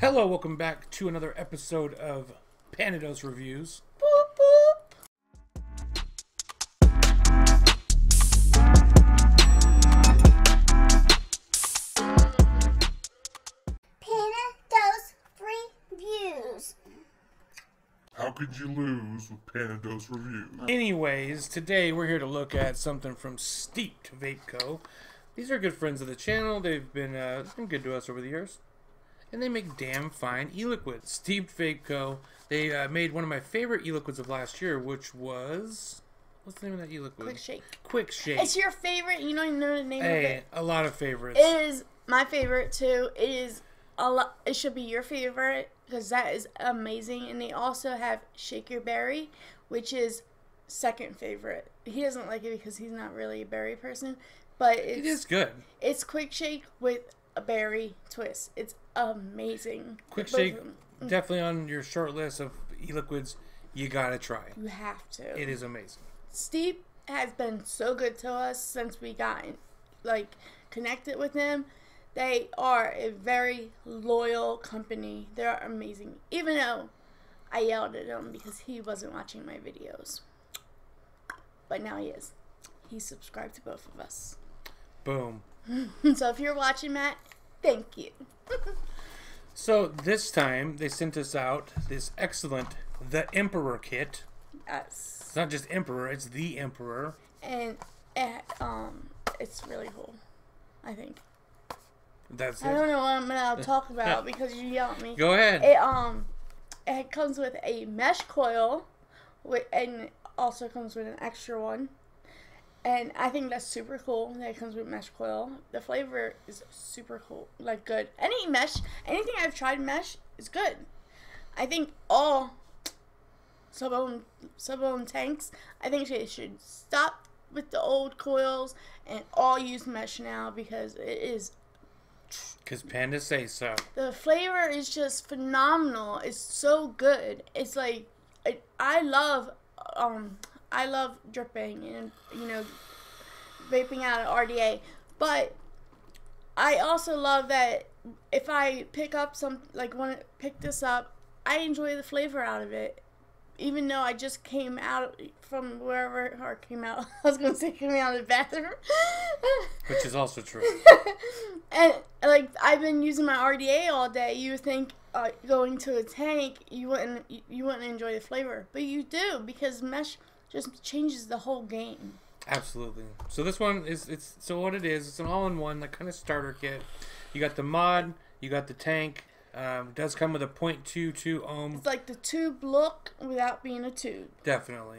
Hello, welcome back to another episode of Panados Reviews. Boop boop. Panados reviews. How could you lose with Panados Reviews? Anyways, today we're here to look at something from Steepd Vape Co. These are good friends of the channel. They've been uh, been good to us over the years, and they make damn fine e-liquids. Steepd Vape Co. They uh, made one of my favorite e-liquids of last year, which was what's the name of that e-liquid? Quick shake. Quick Shake. It's your favorite. You don't even know the name of Hey, it. a lot of favorites. It is my favorite too. It is a lot. It should be your favorite because that is amazing. And they also have Shake Your Berry, which is second favorite. He doesn't like it because he's not really a berry person, but it's it is good. it's quick shake with a berry twist. It's amazing. Quick Both Shake, mm. definitely on your short list of e-liquids. You gotta try. it. You have to. It is amazing. Steve has been so good to us since we got like connected with them. They are a very loyal company. They're amazing. Even though I yelled at him because he wasn't watching my videos. But now he is. He's subscribed to both of us. Boom. so if you're watching Matt, thank you. So this time they sent us out this excellent The Emperor kit. Yes. It's not just Emperor, it's the Emperor. And it, um it's really cool. I think. That's I don't know what I'm gonna talk about because you yell at me. Go ahead. It um, it comes with a mesh coil, and also comes with an extra one. And I think that's super cool that it comes with mesh coil. The flavor is super cool, like good. Any mesh, anything I've tried mesh is good. I think all sub-ohm sub-ohm tanks. I think they should stop with the old coils and all use mesh now because it is Because pandas say so. the flavor is just phenomenal. It's so good. It's like I, I love um I love dripping and you know vaping out of RDA, but I also love that if I pick up some like when I pick this up, I enjoy the flavor out of it. Even though I just came out from wherever or came out, I was gonna say came out of the bathroom. Which is also true. and like I've been using my RDA all day. You would think uh, going to a tank, you wouldn't you- you wouldn't enjoy the flavor, but you do because mesh just changes the whole game. Absolutely. So this one is it's so what it is, it's an all in one, like kind of starter kit. You got the mod, you got the tank. Um, it does come with a 0.22 ohm It's like the tube look without being a tube. Definitely.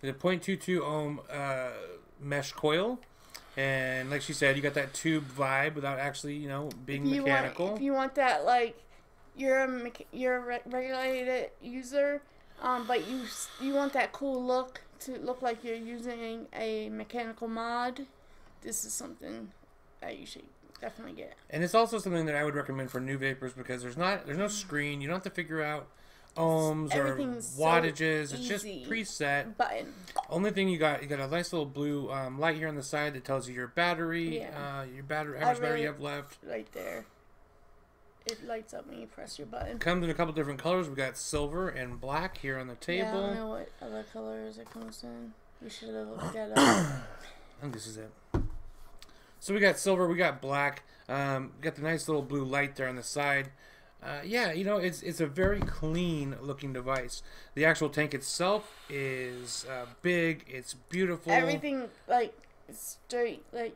The 0.22 ohm uh, mesh coil. And like she said, you got that tube vibe without actually, you know, being If you mechanical. want if you want that like you're a you're a re- regulated user, um, but you you want that cool look to look like you're using a mechanical mod. This is something that you should definitely get. and it's also something that I would recommend for new vapors because there's not there's no screen. You don't have to figure out ohms or Everything's so wattages. it's just preset. Button. Only thing you got, you got a nice little blue um, light here on the side that tells you your battery, Yeah. uh, your battery, how much battery you have left. right there. It lights up when you press your button. Comes in a couple different colors. We got silver and black here on the table. Yeah, I don't know what other colors it comes in. We should have looked that up. I think this is it. So we got silver, we got black, um, got the nice little blue light there on the side. Uh, yeah, you know, it's it's a very clean looking device. The actual tank itself is uh, big, it's beautiful. Everything like straight like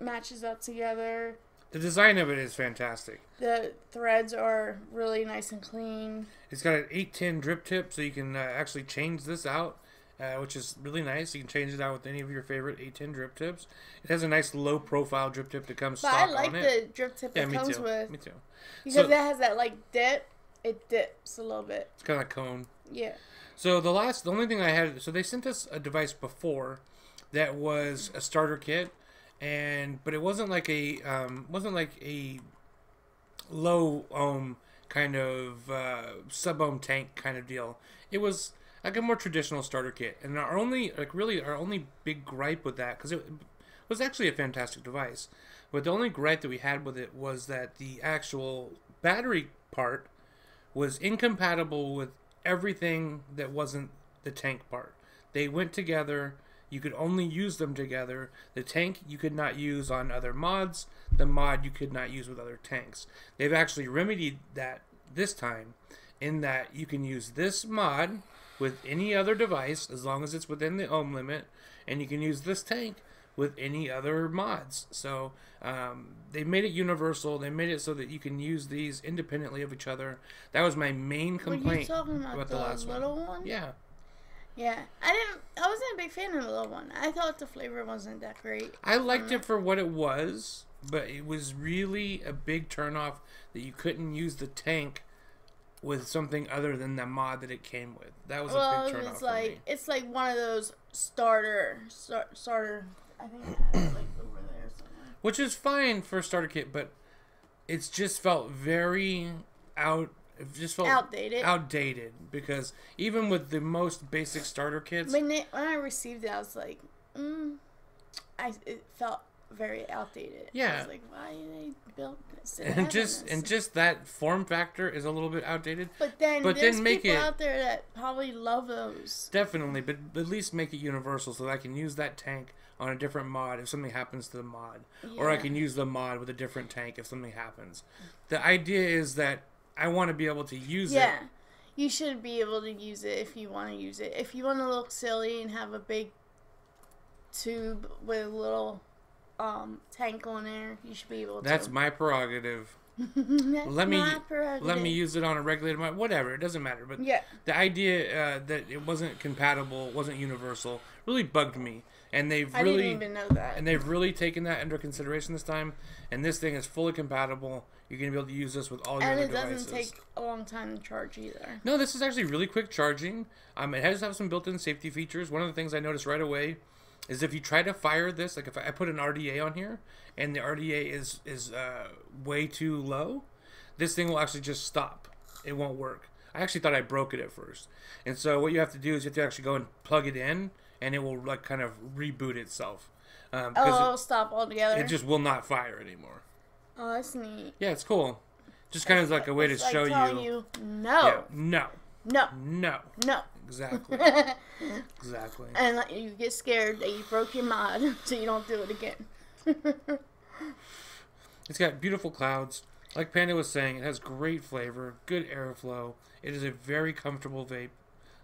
matches up together. The design of it is fantastic. The threads are really nice and clean. It's got an 810 drip tip, so you can uh, actually change this out, uh, which is really nice. You can change it out with any of your favorite 810 drip tips. It has a nice low profile drip tip that comes But stock I like on it. the drip tip yeah, it me comes too. with Me too. because So- it has that like dip. It dips a little bit. It's kind of cone. Yeah. So the last, the only thing I had, so they sent us a device before that was a starter kit, and but it wasn't like a, um, wasn't like a low ohm kind of uh, sub ohm tank kind of deal. It was like a more traditional starter kit, and our only, like really, our only big gripe with that because it was actually a fantastic device, but the only gripe that we had with it was that the actual battery part was incompatible with everything that wasn't the tank part. They went together. You could only use them together. The tank you could not use on other mods. The mod you could not use with other tanks. They've actually remedied that this time in that you can use this mod with any other device as long as it's within the ohm limit, and you can use this tank with any other mods. So um, they made it universal. They made it so that you can use these independently of each other. That was my main complaint about, about the, last one. one? Yeah, Yeah. I didn't. I wasn't a big fan of the little one. I thought the flavor wasn't that great. I liked um, it for what it was, but it was really a big turnoff that you couldn't use the tank with something other than the mod that it came with. That was Well, a big turnoff it's like me. it's like one of those starter star, starter. I think I like over there somewhere. Which is fine for a starter kit, but it's just felt very out. It just felt Outdated. outdated because even with the most basic starter kits, When they, when I received it, I was like, mm, I it felt very outdated. I Yeah. was like, why did they build this? And just this. and just that form factor is a little bit outdated. But then but there's then make people it- out there that probably love those. Definitely, but at least make it universal so that I can use that tank on a different mod if something happens to the mod, or I can use the mod with a different tank if something happens. The idea is that I want to be able to use Yeah. it. Yeah. You should be able to use it if you want to use it. If you want to look silly and have a big tube with a little um, tank on there, you should be able to. That's my prerogative. That's Let me let me use it on a regulated mod, whatever. It doesn't matter. But Yeah. the idea uh, that it wasn't compatible, wasn't universal, really bugged me. And they've I really didn't even know that. and they've really taken that under consideration this time. And this thing is fully compatible. You're gonna be able to use this with all your and other it doesn't devices. take a long time to charge either. No, this is actually really quick charging. Um, it does have some built-in safety features. One of the things I noticed right away is if you try to fire this, like if I put an RDA on here and the RDA is is uh, way too low, this thing will actually just stop. It won't work. I actually thought I broke it at first, and so what you have to do is you have to actually go and plug it in, and it will like kind of reboot itself um, Oh, it'll stop altogether. it, it just will not fire anymore. oh, that's neat. Yeah, it's cool. Just kind of like a way to It's like show telling you. no, Yeah, no, no, no, no. exactly, exactly. and like, you get scared that you broke your mod, so you don't do it again. It's got beautiful clouds. Like Panda was saying, it has great flavor, good airflow. It is a very comfortable vape.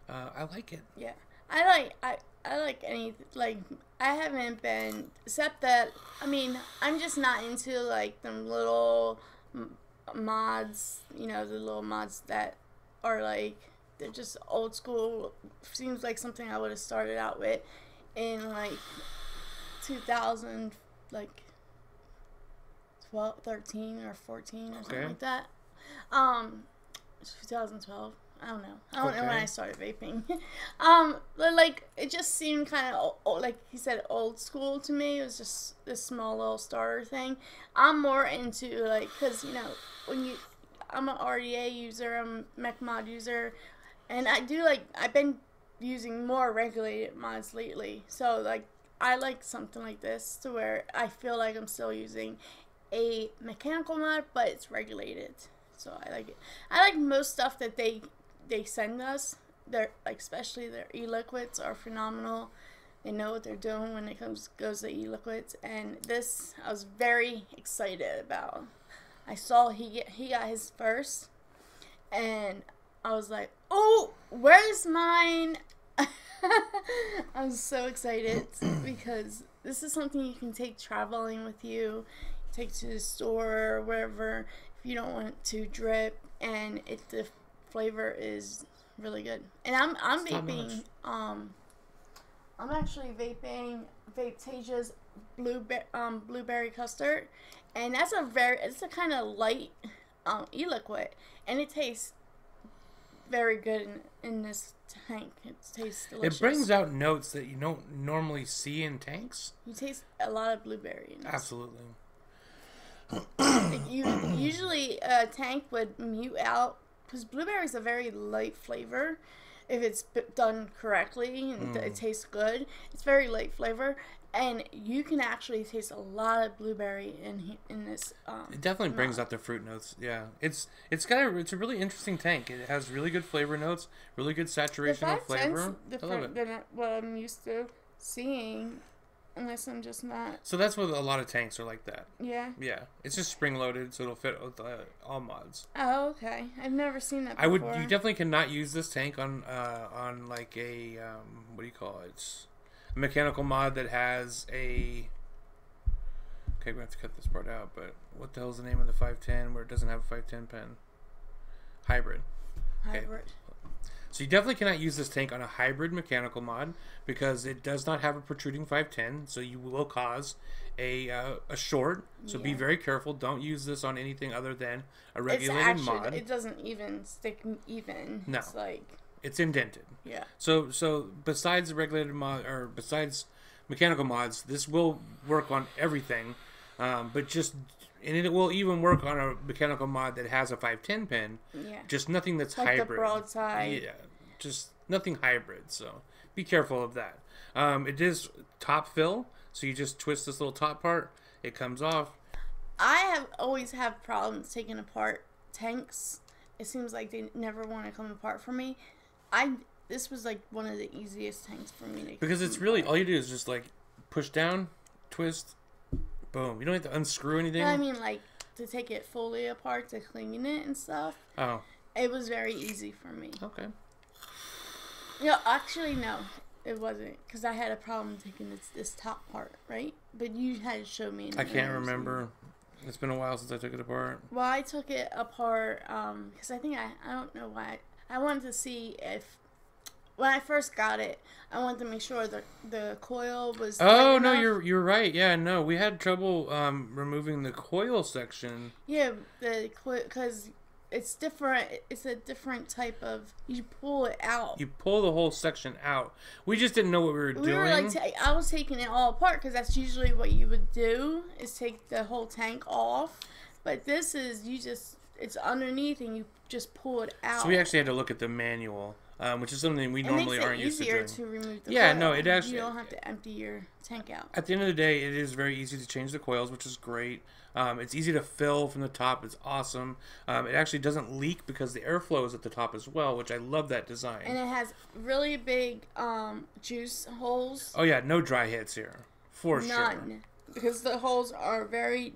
Uh, I like it. Yeah, I like I I like any like I haven't been except that I mean I'm just not into like them little m- mods. You know the little mods that are like they're just old school. Seems like something I would have started out with in like 2000 like 12, 13 or 14 or something like that. Um, 2012. I don't know. I don't know when I started vaping. um, but like it just seemed kind of like he said old school to me. It was just this small little starter thing. I'm more into like because you know when you I'm an RDA user, I'm a mech mod user, and I do like I've been using more regulated mods lately. So like I like something like this to where I feel like I'm still using a mechanical mod, but it's regulated. So I like it. I like most stuff that they they send us. Like especially their e-liquids are phenomenal. They know what they're doing when it comes goes to e-liquids, and this I was very excited about. I saw he get, he got his first, and I was like, "Oh, where's mine?" I'm so excited because this is something you can take traveling with you, take to the store or wherever if you don't want to drip, and it the flavor is really good. And I'm I'm It's vaping. Um, I'm actually vaping Vapetasia's blueberry um blueberry custard, and that's a very it's a kind of light um e-liquid, and it tastes very good in, in this tank. It tastes delicious. It brings out notes that you don't normally see in tanks. You taste a lot of blueberry. In this. Absolutely. You usually a tank would mute out because blueberry is a very light flavor. If it's b- done correctly and it tastes good, it's very light flavor. and you can actually taste a lot of blueberry in in this. Um, It definitely brings out the fruit notes. Yeah, it's it's got a it's a really interesting tank. It has really good flavor notes, really good saturation of flavor. cents I love different than what I'm used to seeing, unless I'm just not. So that's what a lot of tanks are like that. Yeah. Yeah, it's just spring loaded, so it'll fit with uh, all mods. Oh, okay. I've never seen that. I would. You definitely cannot use this tank on uh, on like a um, what do you call it? It's a mechanical mod that has a. Okay, we have to cut this part out. But what the hell's the name of the 510 where it doesn't have a 510 pin? Hybrid. okay. So you definitely cannot use this tank on a hybrid mechanical mod because it does not have a protruding 510. So you will cause a uh, a short. So be very careful. Don't use this on anything other than a regulated actually mod. it doesn't even stick even. No. It's like It's indented. yeah. So so besides the regulated mod or besides mechanical mods, this will work on everything, um, but just and it will even work on a mechanical mod that has a 510 pin. Yeah. Just nothing that's Like the hybrid. broadside. Yeah, just nothing hybrid. So be careful of that. Um, it is top fill, so you just twist this little top part. It comes off. I have always have problems taking apart tanks. It seems like they never want to come apart for me. I this was like one of the easiest tanks for me to Because it's really apart. all you do is just like push down, twist, boom. You don't have to unscrew anything. I mean, like to take it fully apart to clean it and stuff. oh, It was very easy for me. okay. No, actually, no, it wasn't because I had a problem taking this this top part, right? But you had to show me. I can't remember. It's been a while since I took it apart. Well, I took it apart um because I think I I don't know why I wanted to see if when I first got it I wanted to make sure the the coil was. Oh no, enough. you're you're right. Yeah, no, we had trouble um, removing the coil section. yeah the coil because it's different. It's a different type of you pull it out. You pull the whole section out. We just didn't know what we were we doing. were like, I was taking it all apart because that's usually what you would do is take the whole tank off. But this is you just it's underneath and you just pull it out. so we actually had to look at the manual, um, which is something we it normally makes it aren't used to easier doing. to remove the Yeah, coil. no, it actually- you don't have to empty your tank out. At the end of the day, it is very easy to change the coils, which is great. Um, it's easy to fill from the top. It's awesome. Um, it actually doesn't leak because the airflow is at the top as well, which I love that design. And it has really big um, juice holes. oh yeah, no dry hits here, for sure. None. Because the holes are very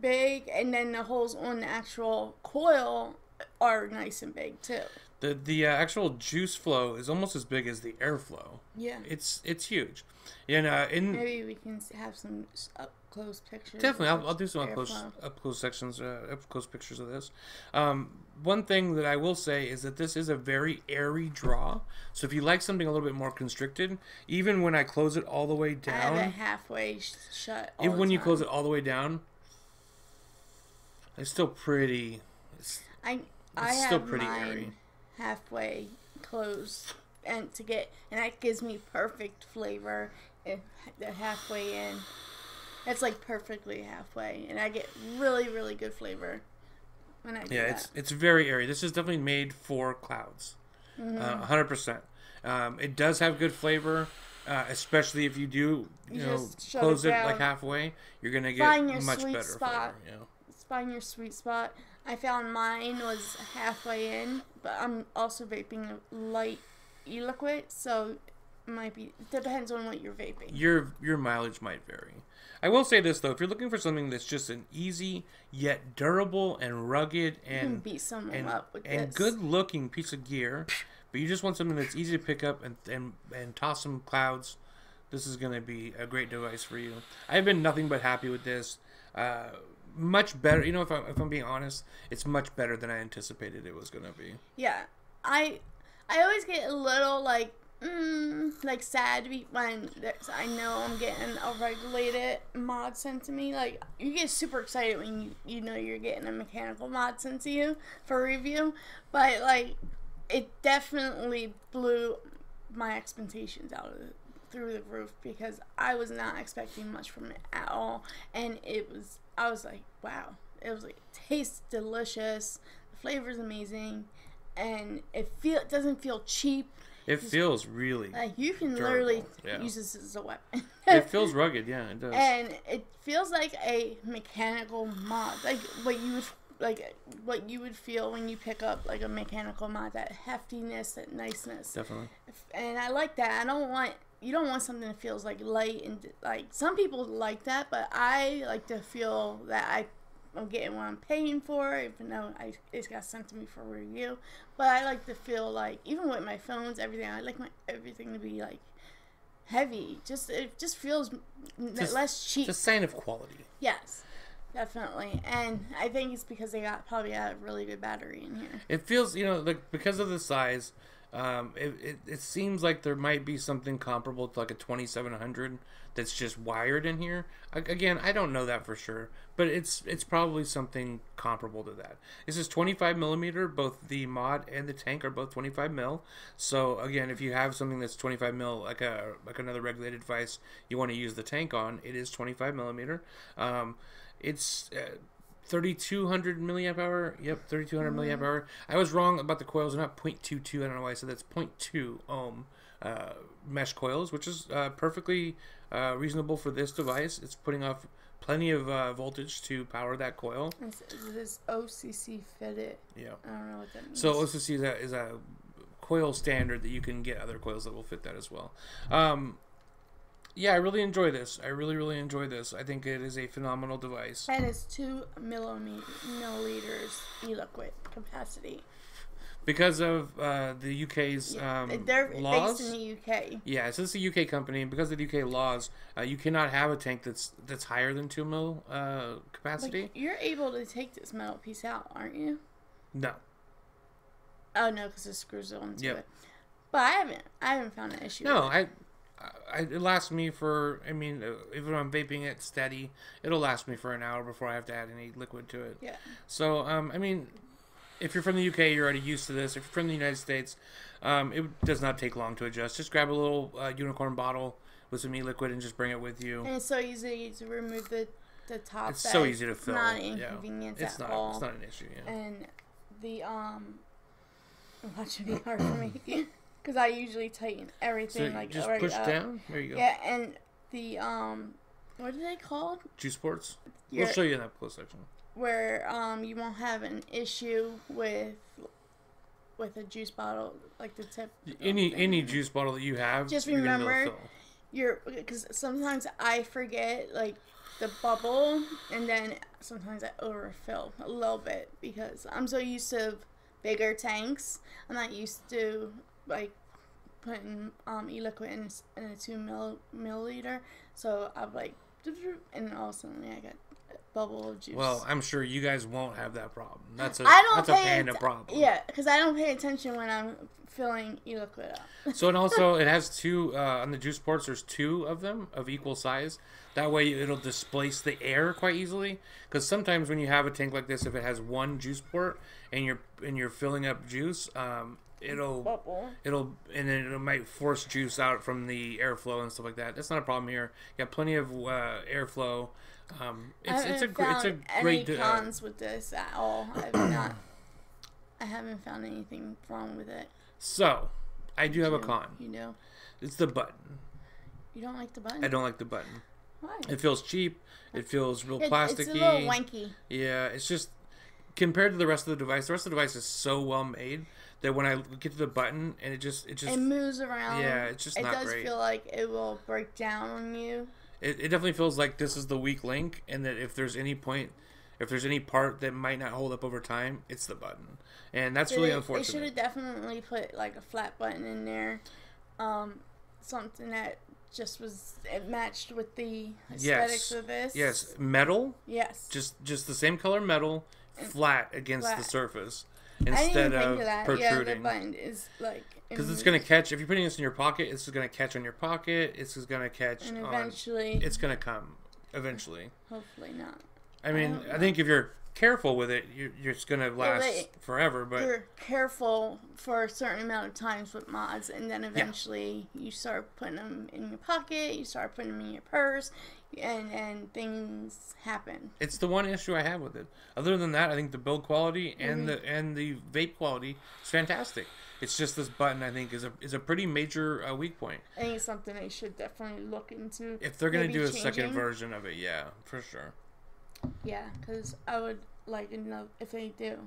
big, and then the holes on the actual coil are nice and big too. The the uh, actual juice flow is almost as big as the airflow. Yeah. It's it's huge. And uh, in Maybe we can have some up close pictures. Definitely, I'll, I'll do some up close, up close sections, uh, up close pictures of this. Um, one thing that I will say is that this is a very airy draw. So if you like something a little bit more constricted, even when I close it all the way I down, halfway sh- shut. All even the when you close it all the way down, it's still pretty. It's, I I it's have still pretty mine airy. Halfway closed, and to get and that gives me perfect flavor. If the halfway in, it's like perfectly halfway, and I get really really good flavor when I do yeah, that. it's it's very airy. This is definitely made for clouds, Mm-hmm. uh, hundred percent. Um, it does have good flavor. Uh, especially if you do, you, You know, close it it, like halfway, you're gonna get Find your much sweet better spot. flavor. You know? Find your sweet spot. I found mine was halfway in, but I'm also vaping light e-liquid, so it might be depends on what you're vaping. your your mileage might vary. I will say this though, if you're looking for something that's just an easy yet durable and rugged You can and beat someone and, up with and this. good looking piece of gear, but you just want something that's easy to pick up and and, and toss some clouds, this is going to be a great device for you. I've been nothing but happy with this. Uh, much better, you know. If I'm, if I'm being honest, it's much better than I anticipated it was to be. Yeah, I I always get a little like mm, like sad when I know I'm getting a regulated mod sent to me. Like you get super excited when you you know you're getting a mechanical mod sent to you for review, but like it definitely blew my expectations out of through the roof because I was not expecting much from it at all, and it was I was like wow, it was like tastes delicious, the flavor is amazing, and it feel it doesn't feel cheap. It feels really. Like you can Durable, literally yeah. use this as a weapon. It feels rugged. Yeah, it does. and it feels like a mechanical mod, like what you would like what you would feel when you pick up like a mechanical mod. That heftiness, that niceness, Definitely. and I like that. I don't want you don't want something that feels like light and like some people like that, but I like to feel that I. I'm getting what I'm paying for, even though I, it's got sent to me for review. But I like to feel like, even with my phones, everything, I like my everything to be like heavy. Just it just feels Just- less cheap. It's a sign of quality. yes, definitely. And I think it's because they got probably a really good battery in here. It feels, you know, like because of the size, um, it, it, it seems like there might be something comparable to like a 2700 that's just wired in here. Again, I don't know that for sure, but it's it's probably something comparable to that. This is 25 millimeter. Both the mod and the tank are both 25 mil. So again, if you have something that's 25 mil, like a like another regulated device, you want to use the tank on, it is 25 millimeter. Um, it's uh, 3200 milliamp hour. Yep, 3200 milliamp hour. I was wrong about the coils. They're not 0.22. I don't know why I said that's 0.2 ohm uh, mesh coils, which is uh, perfectly uh, reasonable for this device. It's putting off plenty of uh, voltage to power that coil. It's, this OCC fitted. Yeah. I don't know what that means. So OCC is a, is a coil standard that you can get other coils that will fit that as well. Um, yeah, I really enjoy this. I really, really enjoy this. I think it is a phenomenal device. and it's two milliliters e-liquid capacity. because of uh, the UK's Yeah, um, They're laws. based in the UK. yeah, so it's a UK company, and because of the UK laws, uh, you cannot have a tank that's that's higher than two mil uh, capacity. Like, you're able to take this metal piece out, aren't you? no, Oh no, because it screws onto Yep. it. But I haven't, I haven't found an issue. no, with it. I, I it lasts me for. I mean, uh, even if I'm vaping it steady, it'll last me for an hour before I have to add any liquid to it. yeah. So, um, I mean, if you're from the UK, you're already used to this. If you're from the United States, um, it does not take long to adjust. Just grab a little uh, unicorn bottle with some e-liquid and just bring it with you. And it's so easy to remove the the top. It's so easy to fill. Not an yeah. It's at not. all. It's not an issue. Yeah. And the um, watch it be hard for me because I usually tighten So everything you like just right push up. down. There you go. Yeah, and the um, what are they called? Juice ports. Your- We'll show you in that close section. Where um, you won't have an issue with with a juice bottle like the tip. Any thing. any juice bottle that you have, Just you're gonna be able to remember- you're because sometimes I forget like the bubble, and then sometimes I overfill a little bit because I'm so used to bigger tanks. I'm not used to like putting um e-liquid in, in a two mil, milliliter. So I'm like, and all of a sudden I got bubble of juice. Well, I'm sure you guys won't have that problem. That's a I don't that's a panda problem. Yeah, because I don't pay attention when I'm filling e-liquid up. So and also it has two uh, on the juice ports. There's two of them of equal size. That way it'll displace the air quite easily. Because sometimes when you have a tank like this, if it has one juice port and you're and you're filling up juice, um, it'll Bubble. it'll and then it might force juice out from the airflow and stuff like that. That's not a problem here. You got plenty of uh, airflow. Um, it's I it's a haven't it's a found great. any uh, cons with this at all. I've not. I haven't found anything wrong with it. so I do have a con. You know, It's the button. you don't like the button. I don't like the button. Why? It feels cheap. It feels real It- plasticky. It's a little wanky. Yeah, it's just compared to the rest of the device. The rest of the device is so well made that when I get to the button and it just it just It moves around. Yeah, it's just it not does great. feel like it will break down on you. it, it definitely feels like this is the weak link, and that if there's any point, if there's any part that might not hold up over time, it's the button, and that's really unfortunate. They should have definitely put like a flat button in there. Um, something that just was it matched with the aesthetics Yes. of this. Yes, metal, Yes. just just the same color metal, flat against the surface instead of of that. Yeah, the protruding. is like Because it's gonna catch if you're putting this in your pocket. It's gonna catch on your pocket. It's just gonna catch and on. eventually, It's gonna come eventually. hopefully not. I mean, don't I, think if you're careful with it, you're, you're just gonna last they- forever. But You're careful for a certain amount of times with mods, and then eventually you start putting them in your pocket. You start putting them in your purse, and and things happen. it's the one issue I have with it. Other than that, I think the build quality and Mm-hmm. the and the vape quality is fantastic. It's just this button I think is a is a pretty major uh, weak point. I think it's something they should definitely look into. If they're gonna do a second version of it, yeah, for sure. Yeah, because I would like to know if they do.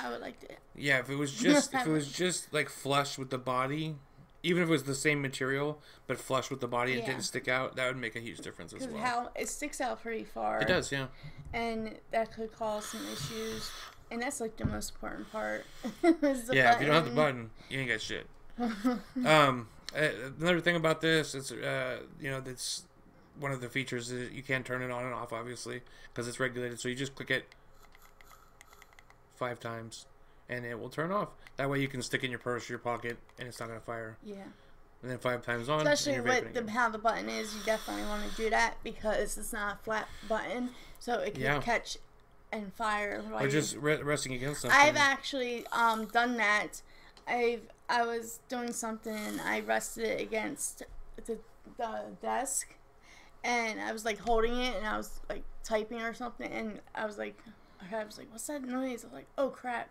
I would like to. Yeah, if it was just if it was just like flush with the body, even if it was the same material but flush with the body and Yeah. didn't stick out, that would make a huge difference as well. how it sticks out pretty far. it does, yeah. and that could cause some issues. And that's like the most important part. yeah, if you don't have the button. button, you ain't got shit. um, another thing about this is, uh, you know, that's one of the features is you can turn it on and off, obviously, because it's regulated. So you just click it five times, and it will turn off. That way you can stick it in your purse or your pocket, and it's not gonna fire. Yeah. And then five times on, Especially with the, how the button is, you definitely want to do that because it's not a flat button, so it can Yeah. catch and fire. while or just re- resting against something. I've actually um, done that. I've I was doing something and I rested it against the, the desk, and I was like holding it and I was like typing or something, and I was like, I was like, what's that noise? I was like, oh crap.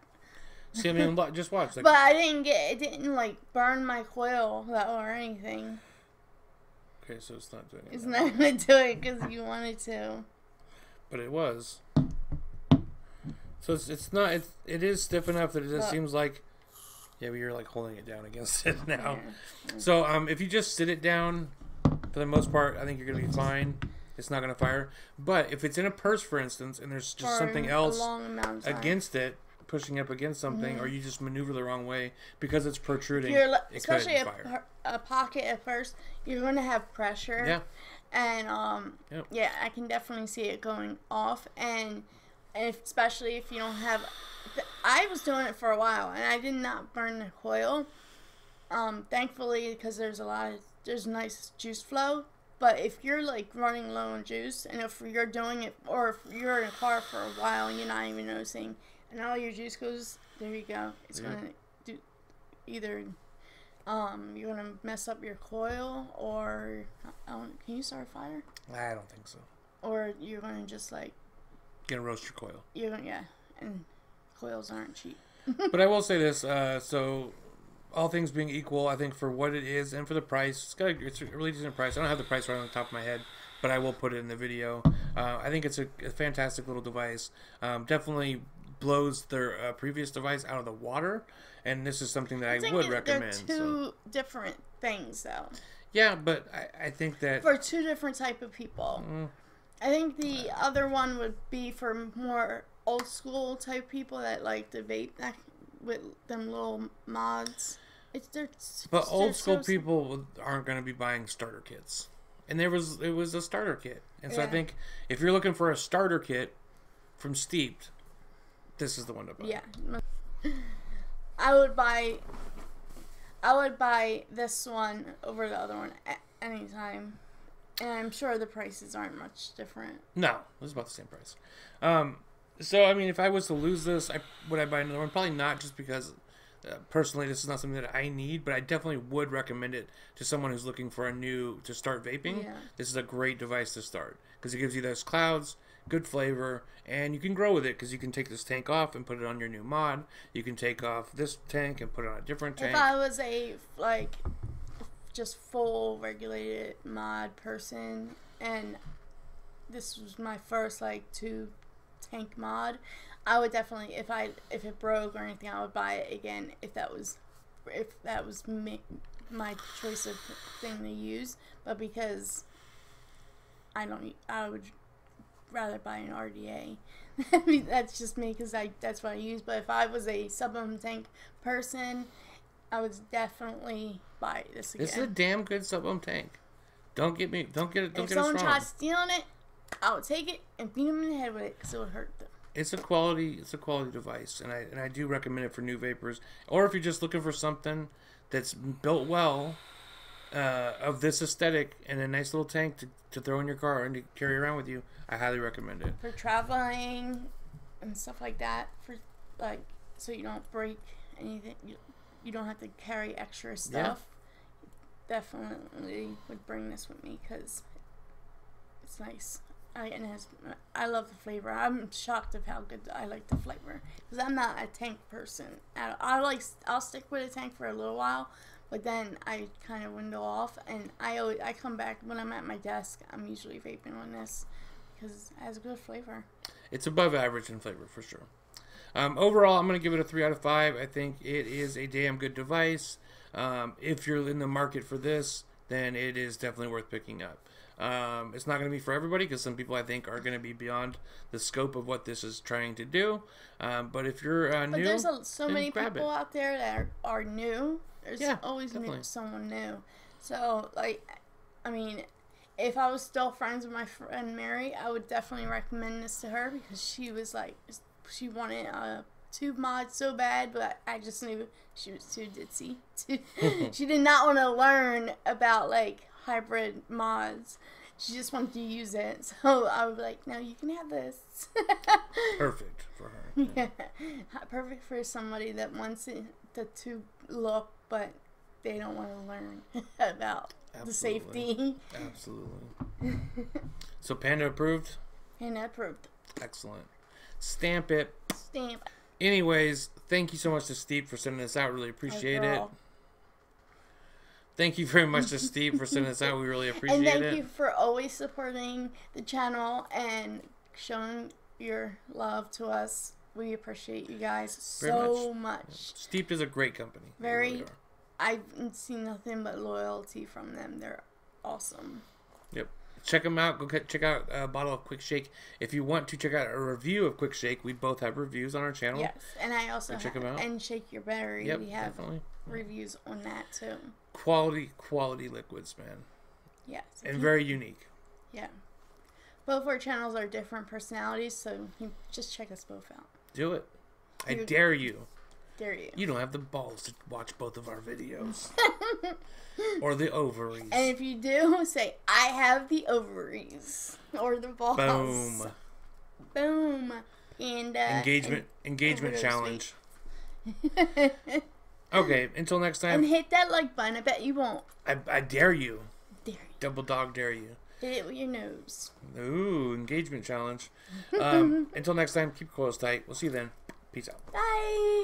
See, I mean, just watch. Like, But I didn't get it. Didn't like burn my coil that or anything. okay, so it's not doing it. It's now. not gonna do it because you wanted to. but it was. So it's it's not it, it is stiff enough that it just But- seems like yeah, but you're like holding it down against it now. Yeah. So um, if you just sit it down, for the most part, I think you're gonna be fine. It's not gonna fire. But if it's in a purse, for instance, and there's just For something else long amount of time. against it, pushing up against something, or you just maneuver the wrong way because it's protruding, it especially a, fire. a pocket at first, you're gonna have pressure. Yeah. And um, Yep. yeah, I can definitely see it going off, and if, especially if you don't have. th- I was doing it for a while, and I did not burn the coil. Um, thankfully, because there's a lot of there's nice juice flow. But if you're like running low on juice, and if you're doing it, or if you're in a car for a while and you're not even noticing, and all your juice goes, there you go. It's Yeah. gonna do either um, you're gonna mess up your coil, or can you start a fire? I don't think so. Or you're gonna just like gonna roast your coil. you're gonna yeah, and coils aren't cheap. but I will say this. Uh, so, all things being equal, I think for what it is and for the price, it's got a, it's a really decent price. I don't have the price right on the top of my head, but I will put it in the video. Uh, I think it's a, a fantastic little device. Um, definitely blows their uh, previous device out of the water, and this is something that I, think would it- recommend. They're two So. different things though, Yeah, but I, I think that for two different type of people. Mm. I think the other one would be for more old school type people that like to vape that with them little mods. It's they're But old school so- people aren't going to be buying starter kits, and there was it was a starter kit, and so I think if you're looking for a starter kit from Steepd, this is the one to buy. Yeah. I would buy I would buy this one over the other one at any time. And I'm sure the prices aren't much different. No, it was about the same price. Um, so I mean, if I was to lose this, I would I buy another one? Probably not, just because uh, personally this is not something that I need. But I definitely would recommend it to someone who's looking for a new to start vaping. Yeah. This is a great device to start because it gives you those clouds, good flavor, and you can grow with it because you can take this tank off and put it on your new mod. You can take off this tank and put it on a different tank. If I was a like just full regulated mod person and this was my first like two tank mod, I would definitely if I if it broke or anything, I would buy it again if that was if that was me, my choice of thing to use. But because I don't, I would rather buy an RDA. I mean, that's just me because I that's what I use. But if I was a sub-ohm tank person, I would definitely buy this again. This is a damn good sub ohm tank. Don't get me. Don't get it. Don't if get us someone tries stealing it, I would take it and beat them in the head with it because it would hurt them. It's a quality it's a quality device and I and I do recommend it for new vapors or if you're just looking for something that's built well uh, of this aesthetic and a nice little tank to, to throw in your car and to carry around with you, I highly recommend it. for traveling and stuff like that. For like, so you don't break anything. You, you don't have to carry extra stuff. Definitely would bring this with me because it's nice. I and I love the flavor. I'm shocked of how good I like the flavor because I'm not a tank person. I, I like I'll stick with a tank for a little while, but then I kind of window off and I always I come back when I'm at my desk. I'm usually vaping on this because it has good flavor. It's above average in flavor for sure. Um, overall, I'm to give it a 3 out of 5. I think it is a damn good device. Um, if you're in the market for this, then it is definitely worth picking up. Um, it's not going to be for everybody because some people I think are going to be beyond the scope of what this is trying to do. Um, but if you're uh, But new, there's a, so many people out there that are, are new. There's Yeah, always new, someone new. So, like, I mean, if I was still friends with my friend Mary, I would definitely recommend this to her because she was like, she wanted a tube mod so bad, but I just knew she was too ditzy. she did not want to learn about like hybrid mods. She just wanted to use it. So I was like, no, you can have this. perfect for her. Yeah, perfect for somebody that wants it, the to look, but they don't want to learn about the safety. Absolutely. so Panda approved. Panda approved. Excellent. Stamp it. Stamp. Anyways, thank you so much to Steve for sending this out. Really appreciate it. Thank you very much to Steve for sending this out. We really appreciate it. And thank it. you for always supporting the channel and showing your love to us. We appreciate you guys Very so much. Steepd is a great company. Very- really. I've seen nothing but loyalty from them. They're awesome. Yep. Check them out. Go check out a bottle of Quick Shake. If you want to check out a review of Quick Shake, we both have reviews on our channel. Yes, and I also So check them out. and shake your battery. Yep, we have definitely. reviews on that too. Quality, quality liquids, man, Yes, and very unique. yeah. Both our channels are different personalities, so you just check us both out. Do it. I You- dare you. Dare you? You don't have the balls to watch both of our videos. or the ovaries. And if you do, say I have the ovaries or the balls. Boom. Boom. And uh, Engagement engagement challenge. Okay, until next time, and hit that like button. I bet you won't. I, I dare you. Dare you. Double dog dare you. Hit it with your nose. Ooh, engagement challenge. Um, until next time, keep coils tight. We'll see you then. Peace out. Bye.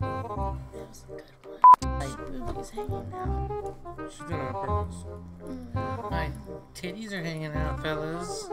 That was a good one. My boobies hanging out. She's doing it on purpose. My titties are hanging out, fellas.